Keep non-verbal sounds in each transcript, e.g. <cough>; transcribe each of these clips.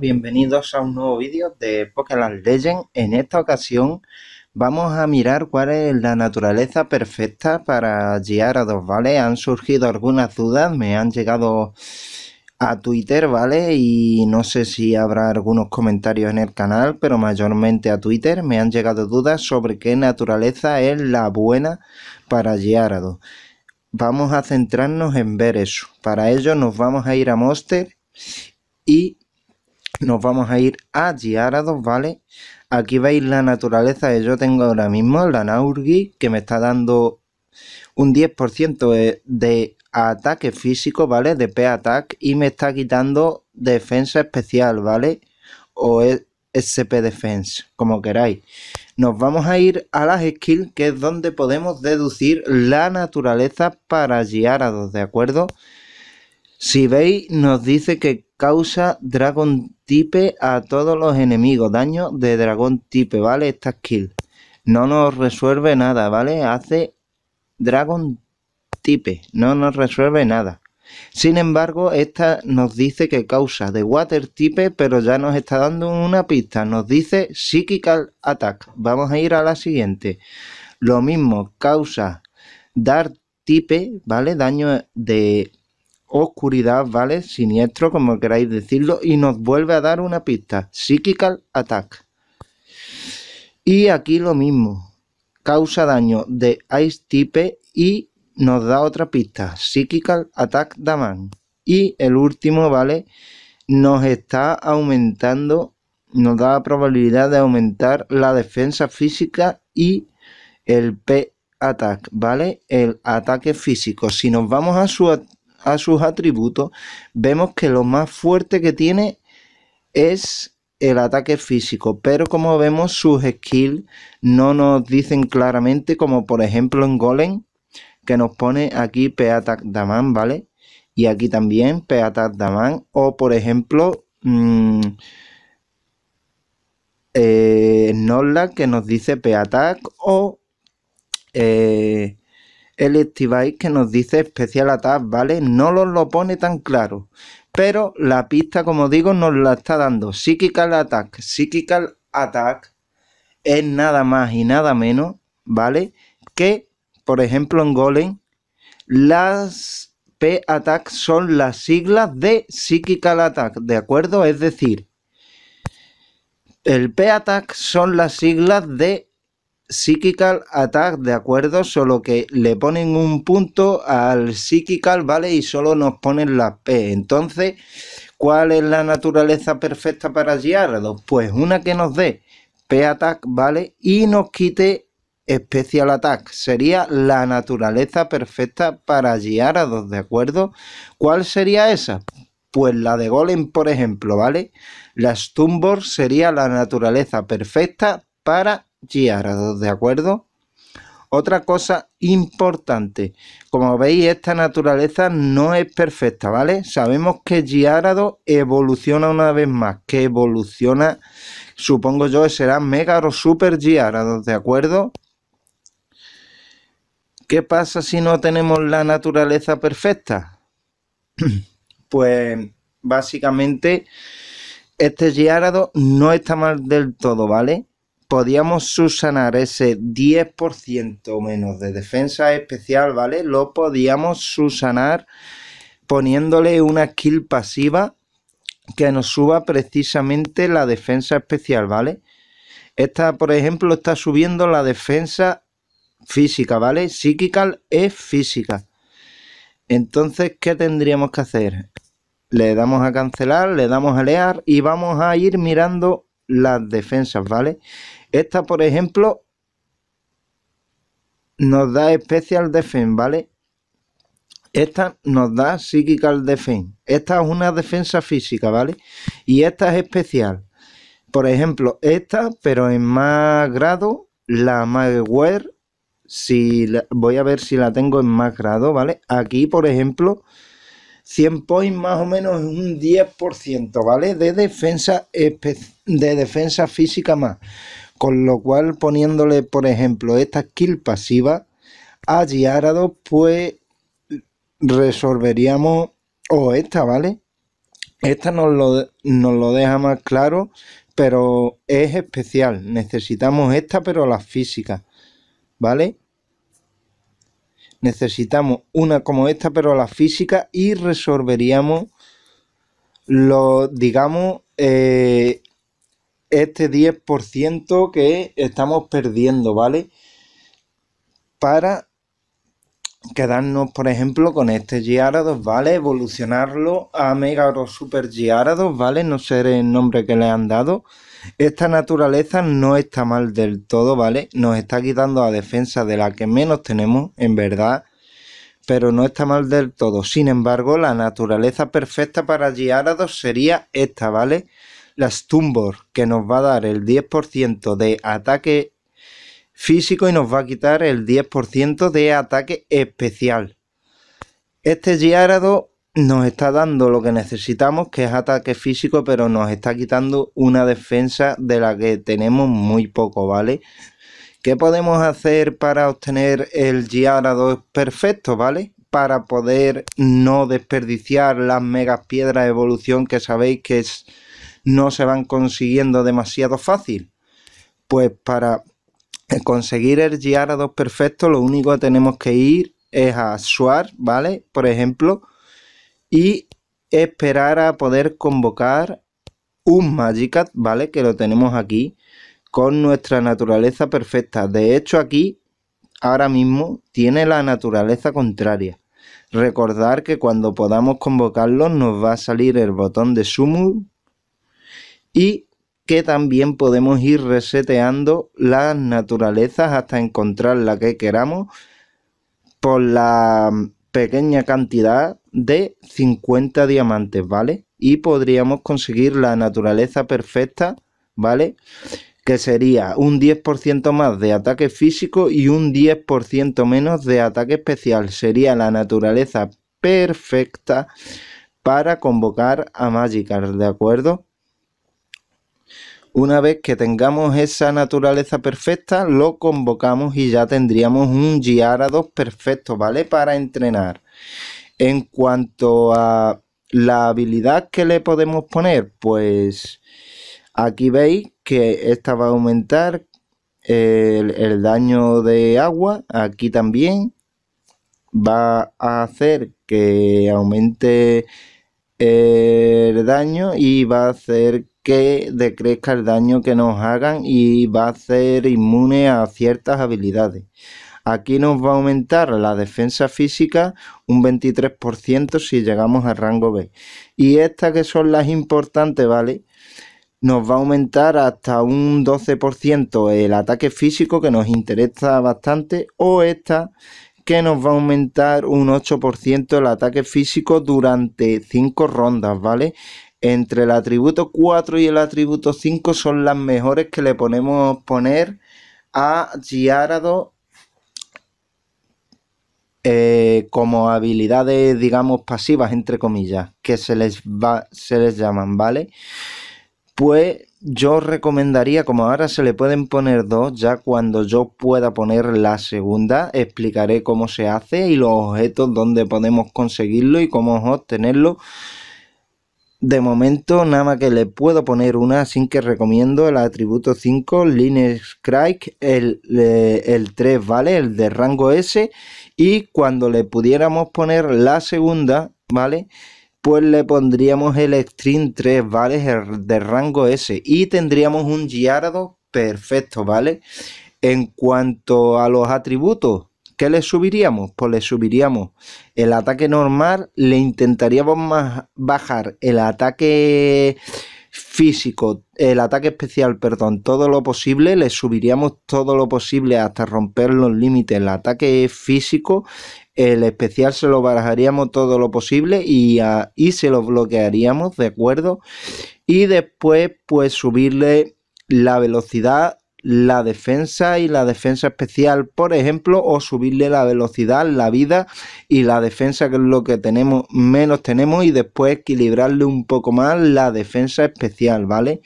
bienvenidos a un nuevo vídeo de Pokémon Legend. En esta ocasión vamos a mirar cuál es la naturaleza perfecta para Gyarados, ¿vale? Han surgido algunas dudas, me han llegado a Twitter, ¿vale? Y no sé si habrá algunos comentarios en el canal, pero mayormente a Twitter me han llegado dudas sobre qué naturaleza es la buena para Gyarados. Vamos a centrarnos en ver eso. Para ello nos vamos a ir a Monster y nos vamos a ir a Gyarados, ¿vale? Aquí veis la naturaleza que yo tengo ahora mismo, la Naurgi, que me está dando un 10% de, ataque físico, ¿vale? De P-Attack y me está quitando defensa especial, ¿vale? O SP Defense, como queráis. Nos vamos a ir a las skills, que es donde podemos deducir la naturaleza para Gyarados, ¿de acuerdo? Si veis, nos dice que causa Dragon Type a todos los enemigos. Daño de Dragon Type, ¿vale? Esta skill. No nos resuelve nada, ¿vale? Hace Dragon Type. No nos resuelve nada. Sin embargo, esta nos dice que causa de Water Type, pero ya nos está dando una pista. Nos dice Psychical Attack. Vamos a ir a la siguiente. Lo mismo, causa Dark Type, ¿vale? Daño de oscuridad, ¿vale? Siniestro, como queráis decirlo, y nos vuelve a dar una pista, Psychical Attack. Y aquí lo mismo, causa daño de Ice Type y nos da otra pista, Psychical Attack Daman. Y el último, ¿vale? Nos está aumentando, nos da la probabilidad de aumentar la defensa física y el P-Attack, ¿vale? El ataque físico. Si nos vamos a su a sus atributos, vemos que lo más fuerte que tiene es el ataque físico, pero como vemos sus skills no nos dicen claramente, como por ejemplo en Golem, que nos pone aquí P-Attack Daman, ¿vale? Y aquí también P-Attack Daman, o por ejemplo... Mmm, que nos dice P-Attack o eh, el que nos dice especial attack, ¿vale? No nos lo pone tan claro. Pero la pista, como digo, nos la está dando. Psychical Attack. Psychical Attack es nada más y nada menos, ¿vale? Que, por ejemplo, en Golem, las P-Attack son las siglas de Psychical Attack, ¿de acuerdo? Es decir, el P-Attack son las siglas de Psychical Attack, de acuerdo, solo que le ponen un punto al Psychical, ¿vale? Y solo nos ponen la P. Entonces, ¿cuál es la naturaleza perfecta para Gyarados? Pues una que nos dé P-Attack, ¿vale? Y nos quite Special Attack. Sería la naturaleza perfecta para Gyarados, ¿de acuerdo? ¿Cuál sería esa? Pues la de Golem, por ejemplo, ¿vale? La Stumbor sería la naturaleza perfecta para Gyarados, ¿de acuerdo? Otra cosa importante, como veis esta naturaleza no es perfecta, ¿vale? Sabemos que Gyarados evoluciona una vez más, que evoluciona, supongo yo, será Mega o Super Gyarados, ¿de acuerdo? ¿Qué pasa si no tenemos la naturaleza perfecta? <clears throat> pues básicamente este Gyarados no está mal del todo, ¿vale? Podíamos subsanar ese 10% menos de defensa especial, ¿vale? Lo podíamos subsanar poniéndole una skill pasiva que nos suba precisamente la defensa especial, ¿vale? Esta, por ejemplo, está subiendo la defensa física, ¿vale? Psíquica es física. Entonces, ¿qué tendríamos que hacer? Le damos a cancelar, le damos a leer y vamos a ir mirando las defensas, ¿vale? Esta, por ejemplo, nos da Special Defense, ¿vale? Esta nos da Psychical Defense. Esta es una defensa física, ¿vale? Y esta es especial. Por ejemplo, esta, pero en más grado, la malware, si voy a ver si la tengo en más grado, ¿vale? Aquí, por ejemplo, 100 points más o menos un 10%, ¿vale? De defensa, de defensa física más. Con lo cual, poniéndole, por ejemplo, esta skill pasiva a Giarado, pues resolveríamos, o esta, ¿vale? Esta nos lo, nos lo deja más claro, pero es especial. Necesitamos esta, pero la física, ¿vale? Necesitamos una como esta, pero la física y resolveríamos lo, digamos, eh, este 10% que estamos perdiendo, ¿vale? Para quedarnos, por ejemplo, con este Giarados, ¿vale? Evolucionarlo a Mega o Super Giarados, ¿vale? No sé el nombre que le han dado. Esta naturaleza no está mal del todo, ¿vale? Nos está quitando la defensa de la que menos tenemos, en verdad. Pero no está mal del todo. Sin embargo, la naturaleza perfecta para Giarados sería esta, ¿vale? La Stumbor, que nos va a dar el 10% de ataque físico y nos va a quitar el 10% de ataque especial. Este Giarado nos está dando lo que necesitamos, que es ataque físico, pero nos está quitando una defensa de la que tenemos muy poco, ¿vale? ¿Qué podemos hacer para obtener el Giarado perfecto, ¿vale? Para poder no desperdiciar las megas piedras de evolución que sabéis que no se van consiguiendo demasiado fácil. Pues para conseguir el Giarados perfecto, lo único que tenemos que ir es a SWAR, ¿vale? Por ejemplo, y esperar a poder convocar un Magicat, ¿vale? Que lo tenemos aquí con nuestra naturaleza perfecta. De hecho, aquí ahora mismo tiene la naturaleza contraria. Recordar que cuando podamos convocarlo nos va a salir el botón de Summon y que también podemos ir reseteando las naturalezas hasta encontrar la que queramos por la pequeña cantidad de 50 diamantes, ¿vale? Y podríamos conseguir la naturaleza perfecta, ¿vale? Que sería un 10% más de ataque físico y un 10% menos de ataque especial. Sería la naturaleza perfecta para convocar a Magikarp, ¿de acuerdo? Una vez que tengamos esa naturaleza perfecta, lo convocamos y ya tendríamos un Giarados perfecto, ¿vale? Para entrenar. En cuanto a la habilidad que le podemos poner, pues aquí veis que esta va a aumentar el, el daño de agua, aquí también va a hacer que aumente el daño y va a hacer que decrezca el daño que nos hagan y va a ser inmune a ciertas habilidades. Aquí nos va a aumentar la defensa física un 23% si llegamos al rango B. Y estas que son las importantes, ¿vale? Nos va a aumentar hasta un 12% el ataque físico que nos interesa bastante. O esta que nos va a aumentar un 8% el ataque físico durante 5 rondas, ¿vale? Entre el atributo 4 y el atributo 5 son las mejores que le ponemos poner a Giarado eh, como habilidades, digamos, pasivas, entre comillas, que se les, va, se les llaman, ¿vale? Pues yo recomendaría, como ahora se le pueden poner dos, ya cuando yo pueda poner la segunda, explicaré cómo se hace y los objetos donde podemos conseguirlo y cómo obtenerlo de momento nada más que le puedo poner una, así que recomiendo el atributo 5, Linux Crack, el, el 3, ¿vale? El de rango S. Y cuando le pudiéramos poner la segunda, ¿vale? Pues le pondríamos el Extreme 3, ¿vale? El de rango S. Y tendríamos un Giardo perfecto, ¿vale? En cuanto a los atributos, ¿Qué le subiríamos? Pues le subiríamos el ataque normal, le intentaríamos bajar el ataque físico, el ataque especial, perdón, todo lo posible, le subiríamos todo lo posible hasta romper los límites, el ataque físico, el especial se lo barajaríamos todo lo posible y, y se lo bloquearíamos, ¿de acuerdo? Y después, pues subirle la velocidad la defensa y la defensa especial, por ejemplo, o subirle la velocidad, la vida y la defensa, que es lo que tenemos, menos tenemos, y después equilibrarle un poco más la defensa especial, ¿vale?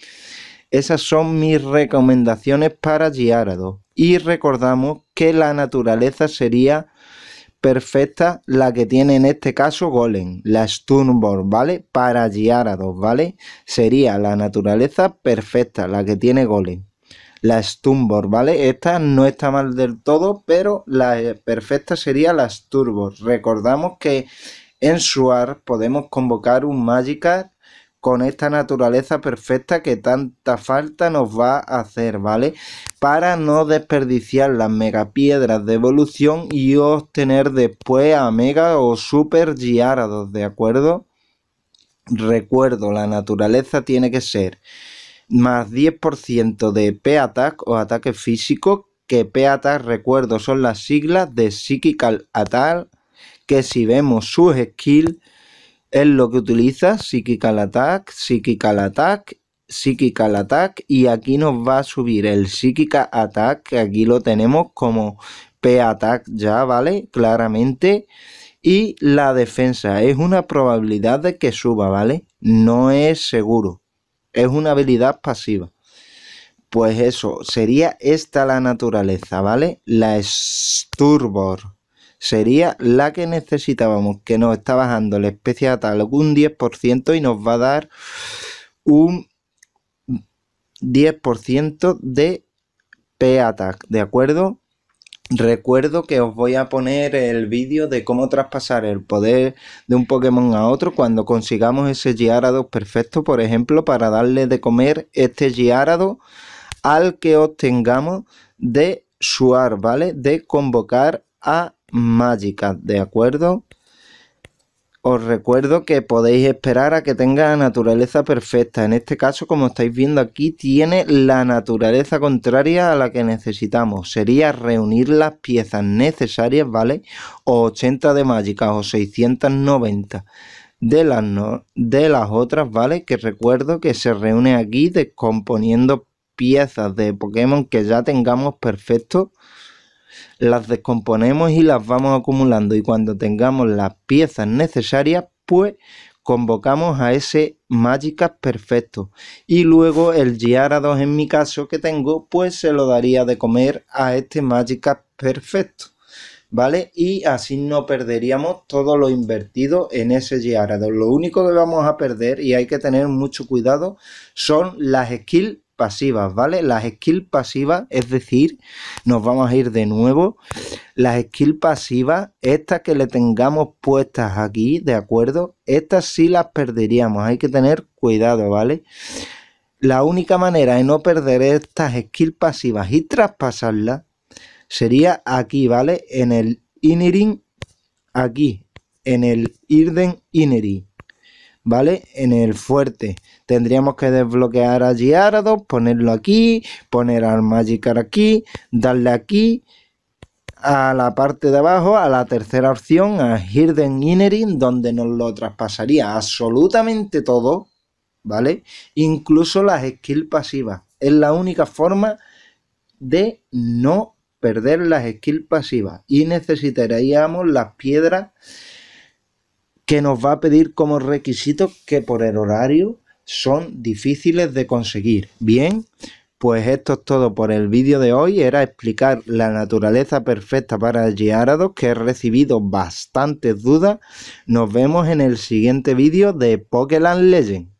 Esas son mis recomendaciones para Giarado. Y recordamos que la naturaleza sería perfecta la que tiene en este caso Golem, la Stunborg, ¿vale? Para Giarados, ¿vale? Sería la naturaleza perfecta la que tiene Golem. La Stunborg, ¿vale? Esta no está mal del todo, pero la perfecta sería la Stunborg. Recordamos que en Suar podemos convocar un Magikarp con esta naturaleza perfecta que tanta falta nos va a hacer, ¿vale? Para no desperdiciar las megapiedras de evolución y obtener después a mega o super giarados, ¿de acuerdo? Recuerdo, la naturaleza tiene que ser más 10% de P-Attack o ataque físico, que P-Attack, recuerdo, son las siglas de Psychical Attack, que si vemos sus skills es lo que utiliza Psychical Attack, Psychical Attack, Psychical Attack y aquí nos va a subir el Psychical Attack, que aquí lo tenemos como P-Attack ya, ¿vale? Claramente. Y la defensa es una probabilidad de que suba, ¿vale? No es seguro. Es una habilidad pasiva. Pues eso, sería esta la naturaleza, ¿vale? La Sturbor sería la que necesitábamos, que nos está bajando la especie de tal un 10% y nos va a dar un 10% de P-Attack, ¿de acuerdo? Recuerdo que os voy a poner el vídeo de cómo traspasar el poder de un Pokémon a otro cuando consigamos ese Gyarados perfecto, por ejemplo, para darle de comer este Gyarados al que obtengamos de suar, ¿vale? De convocar a mágica, ¿de acuerdo? Os recuerdo que podéis esperar a que tenga naturaleza perfecta. En este caso, como estáis viendo aquí, tiene la naturaleza contraria a la que necesitamos. Sería reunir las piezas necesarias, ¿vale? O 80 de mágica o 690 de las, de las otras, ¿vale? Que recuerdo que se reúne aquí descomponiendo piezas de Pokémon que ya tengamos perfectos las descomponemos y las vamos acumulando y cuando tengamos las piezas necesarias pues convocamos a ese Magikarp perfecto y luego el Gyarados en mi caso que tengo pues se lo daría de comer a este Magikarp perfecto ¿vale? Y así no perderíamos todo lo invertido en ese Gyarados. Lo único que vamos a perder y hay que tener mucho cuidado son las skills pasivas, ¿vale? Las skills pasivas, es decir, nos vamos a ir de nuevo. Las skills pasivas, estas que le tengamos puestas aquí, ¿de acuerdo? Estas sí las perderíamos, hay que tener cuidado, ¿vale? La única manera de no perder estas skills pasivas y traspasarlas sería aquí, ¿vale? En el Innerin, aquí, en el Irden Inneri, ¿vale? En el fuerte tendríamos que desbloquear a Giardo, ponerlo aquí, poner al Magikarp aquí, darle aquí a la parte de abajo, a la tercera opción, a Hidden Innering, donde nos lo traspasaría absolutamente todo, ¿vale? Incluso las skills pasivas. Es la única forma de no perder las skills pasivas. Y necesitaríamos las piedras que nos va a pedir como requisito que por el horario son difíciles de conseguir. Bien, pues esto es todo por el vídeo de hoy. Era explicar la naturaleza perfecta para el Gyarados, que he recibido bastantes dudas. Nos vemos en el siguiente vídeo de Pokéland Legend.